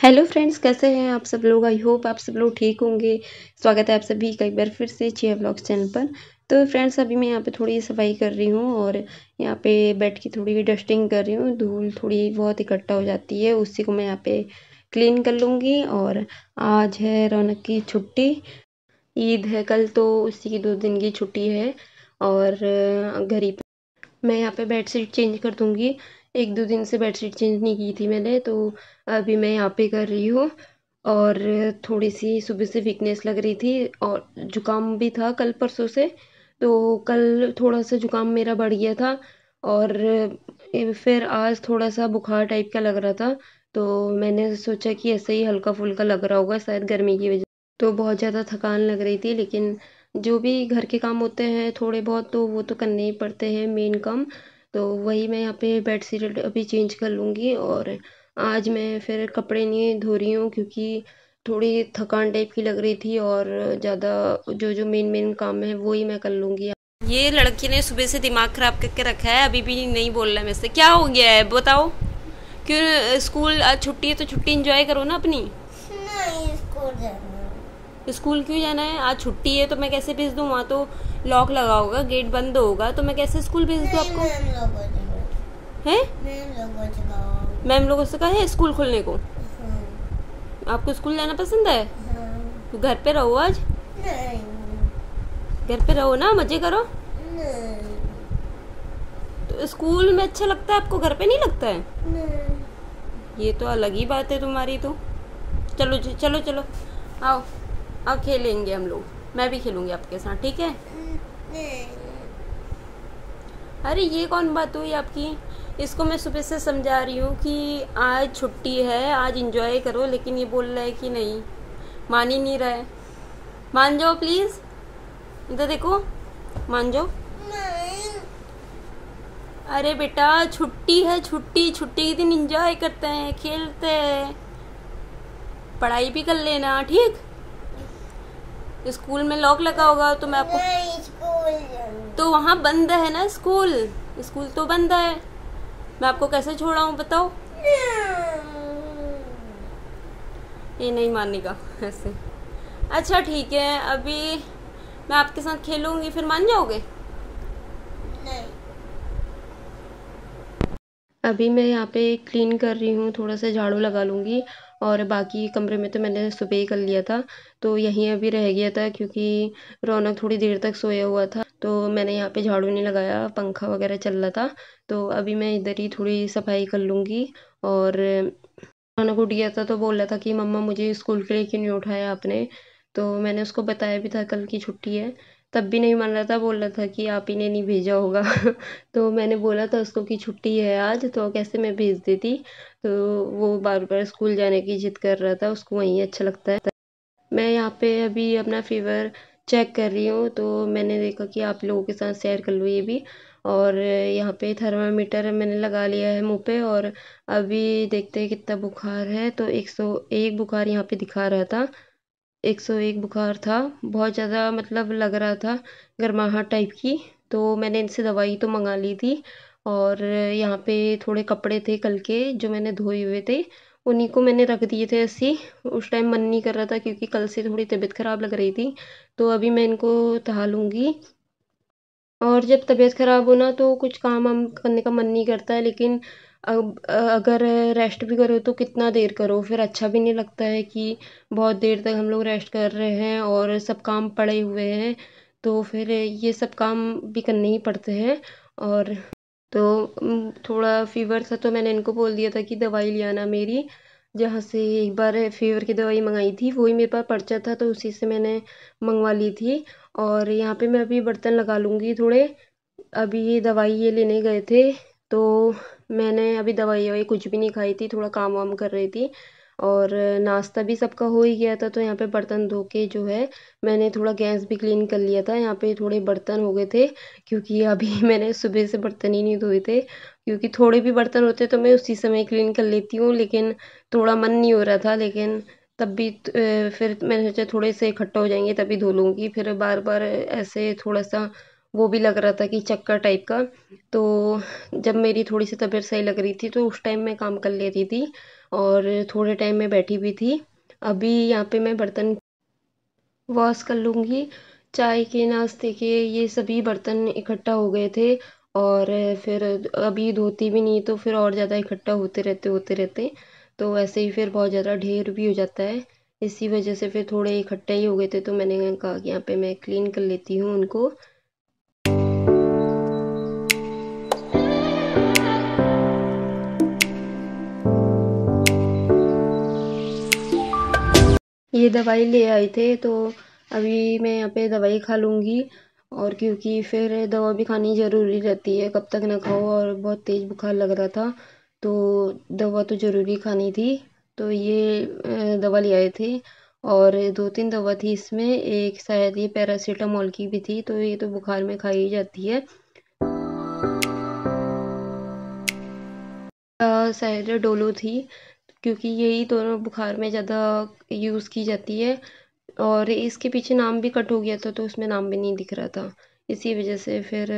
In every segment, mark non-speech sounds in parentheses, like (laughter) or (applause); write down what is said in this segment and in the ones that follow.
Hello friends, कैसे हैं आप सब लोग? आई होप आप सब लोग ठीक होंगे। स्वागत है आप सभी का एक बार फिर से चिया ब्लॉग्स चैनल पर। तो फ्रेंड्स, अभी मैं यहाँ पे थोड़ी सफ़ाई कर रही हूँ और यहाँ पे बेड की थोड़ी डस्टिंग कर रही हूँ। धूल थोड़ी बहुत इकट्ठा हो जाती है, उसी को मैं यहाँ पे क्लीन कर लूँगी और आज है रौनक की छुट्टी। ईद है, कल तो उसी की दो दिन की छुट्टी है और घर मैं यहाँ पे बेड शीट चेंज कर दूँगी। एक दो दिन से बेडशीट चेंज नहीं की थी मैंने तो अभी मैं यहाँ पे कर रही हूँ। और थोड़ी सी सुबह से वीकनेस लग रही थी और जुकाम भी था कल परसों से तो कल थोड़ा सा जुकाम मेरा बढ़ गया था। और फिर आज थोड़ा सा बुखार टाइप का लग रहा था तो मैंने सोचा कि ऐसे ही हल्का फुल्का लग रहा होगा शायद गर्मी की वजह तो बहुत ज़्यादा थकान लग रही थी, लेकिन जो भी घर के काम होते हैं थोड़े बहुत तो वो तो करने ही पड़ते हैं मेन काम। तो वही मैं यहाँ पे बेड शीट अभी चेंज कर लूँगी और आज मैं फिर कपड़े नहीं धो रही हूँ क्योंकि थोड़ी थकान टाइप की लग रही थी और ज़्यादा जो जो मेन मेन काम है वही मैं कर लूँगी। ये लड़की ने सुबह से दिमाग ख़राब करके रखा है अभी भी नहीं बोल रहा है मेरे से। क्या हो गया है? बताओ। क्यों स्कूल आज छुट्टी है तो छुट्टी इंजॉय करो ना अपनी। नहीं स्कूल जाना। स्कूल क्यों जाना है? आज छुट्टी है तो मैं कैसे भेज दूँ? वहाँ तो लॉक लगा होगा गेट बंद होगा तो मैं कैसे स्कूल भेज दूँ आपको? ने मैम लोगों से कहा है स्कूल खोलने को? हाँ आपको स्कूल जाना पसंद है? हाँ तो घर पे रहो आज? घर पे रहो ना मज़े करो। तो स्कूल में अच्छा लगता है आपको घर पे नहीं लगता है? नहीं। ये तो अलग ही बात है तुम्हारी तो। चलो चलो चलो। आओ। आओ खेलेंगे हम लोग। मैं भी खेलूँगी आपके साथ, ठीक है? अरे ये कौन बात हुई आपकी? इसको मैं सुबह से समझा रही हूँ कि आज छुट्टी है, आज इंजॉय करो, लेकिन ये बोल रहा है कि नहीं। मान ही नहीं रहा है। मान जाओ प्लीज़ इधर देखो। मान जाओ। अरे बेटा, छुट्टी है, छुट्टी छुट्टी के दिन इंजॉय करते हैं, खेलते हैं। पढ़ाई भी कर लेना, ठीक? स्कूल में लॉक लगा होगा तो मैं आपको तो वहाँ बंद है ना स्कूल? स्कूल तो बंद है। मैं आपको कैसे छोड़ा हूँ बताओ? ये नहीं मानने का ऐसे। अच्छा ठीक है अभी मैं आपके साथ खेलूँगी फिर मान जाओगे नहीं अभी मैं यहाँ पे क्लीन कर रही हूँ, थोड़ा सा झाड़ू लगा लूँगी और बाकी कमरे में तो मैंने सुबह ही कर लिया था तो यहीं अभी रह गया था क्योंकि रौनक थोड़ी देर तक सोया हुआ था तो मैंने यहाँ पे झाड़ू नहीं लगाया, पंखा वगैरह चल रहा था तो अभी मैं इधर ही थोड़ी सफ़ाई कर लूँगी और रौनक उठ गया था तो बोल रहा था कि मम्मा मुझे स्कूल के लिए क्यों नहीं उठाया आपने तो मैंने उसको बताया भी था कल की छुट्टी है तब भी नहीं मान रहा था, बोल रहा था कि आप ही ने नहीं भेजा होगा। (laughs) तो मैंने बोला था, उसको कि छुट्टी है आज तो कैसे मैं भेज देती? तो वो बार बार स्कूल जाने की जिद कर रहा था, उसको वहीं अच्छा लगता है। मैं यहाँ पे अभी अपना फीवर चेक कर रही हूँ तो मैंने देखा कि आप लोगों के साथ शेयर कर लूँ ये भी। और यहाँ पे थर्मामीटर मैंने लगा लिया है मुँह पे, और अभी देखते हैं कितना बुखार है। तो 101 बुखार यहाँ पे दिखा रहा था। 101 बुखार था। बहुत ज़्यादा मतलब लग रहा था, गर्माहट टाइप की। तो मैंने इनसे दवाई तो मंगा ली थी और यहाँ पे थोड़े कपड़े थे कल के जो मैंने धोए हुए थे, उन्हीं को मैंने रख दिए थे ऐसे उस टाइम मन नहीं कर रहा था क्योंकि कल से थोड़ी तबीयत ख़राब लग रही थी तो अभी मैं इनको तहा लूँगी। और जब तबीयत ख़राब हो ना तो कुछ काम वाम करने का मन नहीं करता है, लेकिन अब अगर रेस्ट भी करो तो कितना देर करो? फिर अच्छा भी नहीं लगता है कि बहुत देर तक हम लोग रेस्ट कर रहे हैं और सब काम पड़े हुए हैं तो फिर ये सब काम भी करने ही पड़ते हैं। और तो थोड़ा फीवर था तो मैंने इनको बोल दिया था कि दवाई ले आना मेरी, जहाँ से एक बार फीवर की दवाई मंगाई थी, वही मेरे पास पर्चा था तो उसी से मैंने मंगवा ली थी। और यहाँ पे मैं अभी बर्तन लगा लूँगी थोड़े। अभी ये दवाई ये लेने गए थे तो मैंने अभी दवाई ववाई कुछ भी नहीं खाई थी, थोड़ा काम वाम कर रही थी और नाश्ता भी सबका हो ही गया था तो यहाँ पे बर्तन धो के जो है मैंने थोड़ा गैस भी क्लीन कर लिया था। यहाँ पे थोड़े बर्तन हो गए थे, क्योंकि (laughs) अभी मैंने सुबह से बर्तन ही नहीं धोए थे, क्योंकि थोड़े भी बर्तन होते तो मैं उसी समय क्लीन कर लेती हूँ, लेकिन थोड़ा मन नहीं हो रहा था, लेकिन तब भी फिर मैंने सोचा थोड़े से इकट्ठा हो जाएँगे तभी धो लूँगी। फिर बार बार ऐसे थोड़ा सा वो भी लग रहा था कि चक्कर टाइप का। तो जब मेरी थोड़ी सी तबीयत सही लग रही थी तो उस टाइम मैं काम कर लेती थी और थोड़े टाइम में बैठी भी थी। अभी यहाँ पे मैं बर्तन वॉश कर लूँगी। चाय के, नाश्ते के, ये सभी बर्तन इकट्ठा हो गए थे और फिर अभी धोती भी नहीं तो फिर और ज़्यादा इकट्ठा होते रहते होते रहते। तो ऐसे ही फिर बहुत ज़्यादा ढेर भी हो जाता है। इसी वजह से फिर थोड़े इकट्ठे ही हो गए थे तो मैंने कहा कि यहाँ पे मैं क्लीन कर लेती हूँ उनको। ये दवाई ले आए थे तो अभी मैं यहाँ पे दवाई खा लूँगी। और क्योंकि फिर दवा भी खानी ज़रूरी रहती है, कब तक ना खाओ। और बहुत तेज़ बुखार लग रहा था तो दवा तो ज़रूरी खानी थी। तो ये दवा ले आए थे। और दो तीन दवा थी इसमें। एक शायद ये पैरासीटामोल की भी थी तो ये तो बुखार में खाई जाती है। शायद डोलो थी। क्योंकि यही दोनों बुखार में ज़्यादा यूज़ की जाती है और इसके पीछे नाम भी कट हो गया था तो उसमें नाम भी नहीं दिख रहा था। इसी वजह से फिर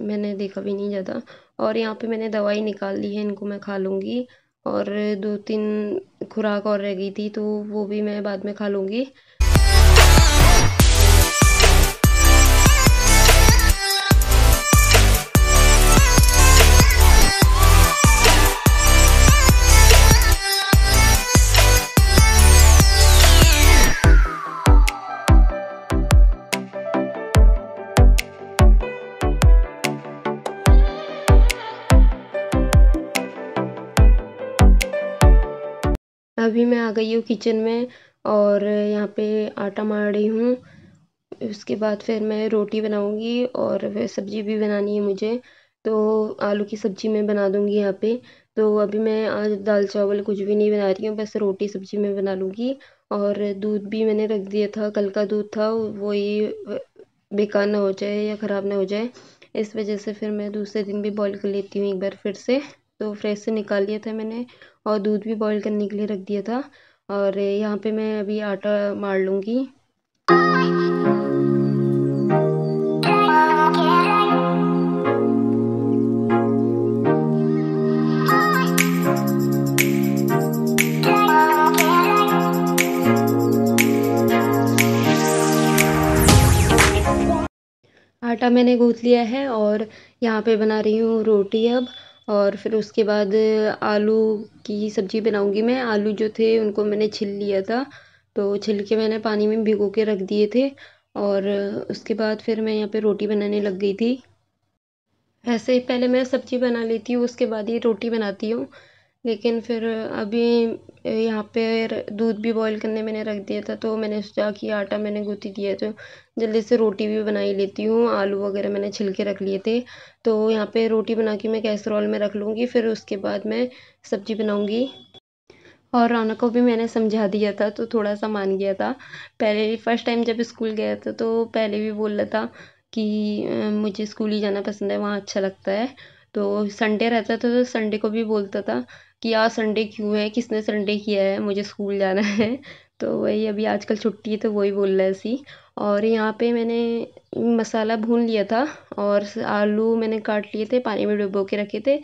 मैंने देखा भी नहीं ज़्यादा और यहाँ पे मैंने दवाई निकाल ली है, इनको मैं खा लूँगी और दो तीन खुराक और रह गई थी तो वो भी मैं बाद में खा लूँगी। अभी मैं आ गई हूँ किचन में और यहाँ पे आटा मार रही हूँ। उसके बाद फिर मैं रोटी बनाऊँगी और फिर सब्ज़ी भी बनानी है मुझे। तो आलू की सब्ज़ी मैं बना दूँगी यहाँ पे। तो अभी मैं आज दाल चावल कुछ भी नहीं बना रही हूँ, बस रोटी सब्ज़ी मैं बना लूँगी। और दूध भी मैंने रख दिया था, कल का दूध था, वो ये बेकार ना हो जाए या ख़राब ना हो जाए। इस वजह से फिर मैं दूसरे दिन भी बॉईल कर लेती हूँ एक बार फिर से। तो फ्रेश से निकाल लिया था मैंने और दूध भी बॉईल करने के लिए रख दिया था। और यहाँ पे मैं अभी आटा मार लूँगी। आटा मैंने गूँथ लिया है और यहाँ पे बना रही हूँ रोटी अब। और फिर उसके बाद आलू की सब्ज़ी बनाऊँगी मैं। आलू जो थे, उनको मैंने छिल लिया था। तो छिल के मैंने पानी में भिगो के रख दिए थे और उसके बाद फिर मैं यहाँ पे रोटी बनाने लग गई थी। ऐसे ही पहले मैं सब्ज़ी बना लेती हूँ, उसके बाद ही रोटी बनाती हूँ। लेकिन फिर अभी यहाँ पे दूध भी बॉईल करने मैंने रख दिया था तो मैंने सोचा कि आटा मैंने गूँथ दिया तो जल्दी से रोटी भी बना ही लेती हूँ, आलू वगैरह मैंने छिल के रख लिए थे तो यहाँ पे रोटी बना के मैं कैसरोल में रख लूँगी, फिर उसके बाद मैं सब्ज़ी बनाऊँगी। और रौनक को भी मैंने समझा दिया था तो थोड़ा सा मान गया था। पहले फ़र्स्ट टाइम जब स्कूल गया था तो पहले भी बोल रहा था कि मुझे स्कूल ही जाना पसंद है, वहाँ अच्छा लगता है। तो संडे रहता था तो संडे को भी बोलता था कि आज संडे क्यों है, किसने संडे किया है, मुझे स्कूल जाना (laughs) है। तो वही अभी आजकल छुट्टी है तो वही बोल रहा है सी और यहाँ पे मैंने मसाला भून लिया था और आलू मैंने काट लिए थे, पानी में डुबो के रखे थे,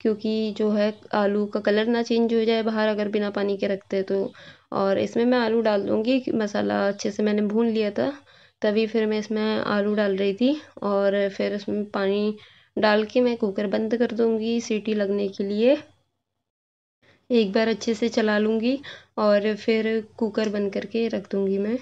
क्योंकि जो है आलू का कलर ना चेंज हो जाए बाहर अगर बिना पानी के रखते तो। और इसमें मैं आलू डाल दूँगी, मसाला अच्छे से मैंने भून लिया था, तभी फिर मैं इसमें आलू डाल रही थी। और फिर इसमें पानी डाल के मैं कुकर बंद कर दूँगी सीटी लगने के लिए। एक बार अच्छे से चला लूँगी और फिर कुकर बंद करके रख दूँगी मैं।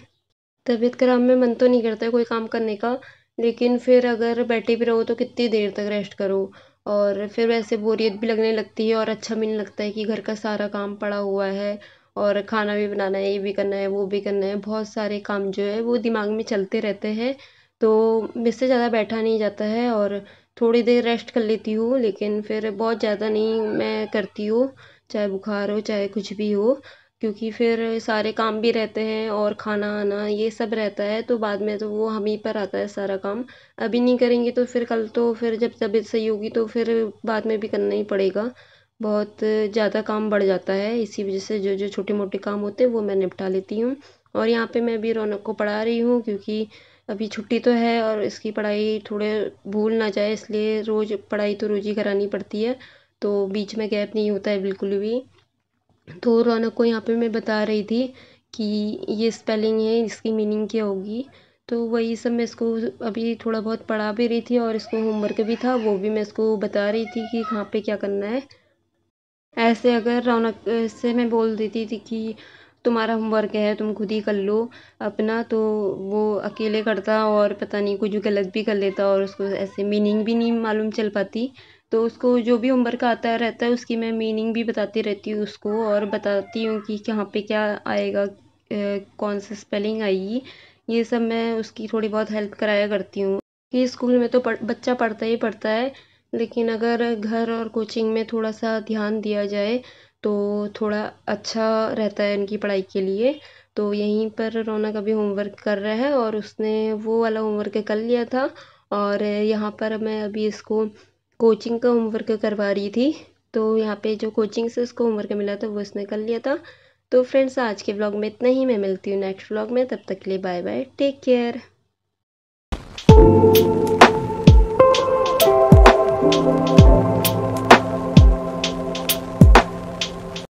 तबीयत ख़राब में मन तो नहीं करता है कोई काम करने का, लेकिन फिर अगर बैठे भी रहो तो कितनी देर तक रेस्ट करो। और फिर वैसे बोरियत भी लगने लगती है और अच्छा भी नहीं लगता है कि घर का सारा काम पड़ा हुआ है और खाना भी बनाना है, ये भी करना है, वो भी करना है। बहुत सारे काम जो है वो दिमाग में चलते रहते हैं तो मुझसे ज़्यादा बैठा नहीं जाता है और थोड़ी देर रेस्ट कर लेती हूँ, लेकिन फिर बहुत ज़्यादा नहीं मैं करती हूँ। चाहे बुखार हो, चाहे कुछ भी हो, क्योंकि फिर सारे काम भी रहते हैं और खाना, आना, ये सब रहता है तो बाद में तो वो हम ही पर आता है सारा काम। अभी नहीं करेंगे तो फिर कल तो फिर जब तबीयत सही होगी तो फिर बाद में भी करना ही पड़ेगा। बहुत ज़्यादा काम बढ़ जाता है, इसी वजह से जो जो छोटे मोटे काम होते हैं वो मैं निपटा लेती हूँ। और यहाँ पे मैं भी रौनक को पढ़ा रही हूँ, क्योंकि अभी छुट्टी तो है और इसकी पढ़ाई थोड़े भूल ना जाए, इसलिए रोज़ पढ़ाई तो रोज़ ही करानी पड़ती है। तो बीच में गैप नहीं होता है बिल्कुल भी। तो रौनक को यहाँ पे मैं बता रही थी कि ये स्पेलिंग है, इसकी मीनिंग क्या होगी। तो वही सब मैं इसको अभी थोड़ा बहुत पढ़ा भी रही थी और इसको होमवर्क भी था, वो भी मैं इसको बता रही थी कि कहाँ पे क्या करना है। ऐसे अगर रौनक से मैं बोल देती थी कि तुम्हारा होमवर्क है, तुम खुद ही कर लो अपना तो वो अकेले करता और पता नहीं कुछ गलत भी कर लेता और उसको ऐसे मीनिंग भी नहीं मालूम चल पाती। तो उसको जो भी होमवर्क आता रहता है, उसकी मैं मीनिंग भी बताती रहती हूँ उसको और बताती हूँ कि कहाँ पे क्या आएगा कौन सा स्पेलिंग आएगी। ये सब मैं उसकी थोड़ी बहुत हेल्प कराया करती हूँ। कि स्कूल में तो पढ़, बच्चा पढ़ता ही पढ़ता है, लेकिन अगर घर और कोचिंग में थोड़ा सा ध्यान दिया जाए तो थोड़ा अच्छा रहता है इनकी पढ़ाई के लिए। तो यहीं पर रौनक अभी होमवर्क कर रहा है और उसने वो वाला होमवर्क कर लिया था और यहाँ पर मैं अभी इसको कोचिंग का होमवर्क करवा रही थी। तो यहाँ पे जो कोचिंग से उसको होमवर्क मिला था, वो उसने कर लिया था। तो फ्रेंड्स, आज के ब्लॉग में इतना ही। मैं मिलती हूँ नेक्स्ट ब्लॉग में। तब तक के लिए बाय बाय टेक केयर।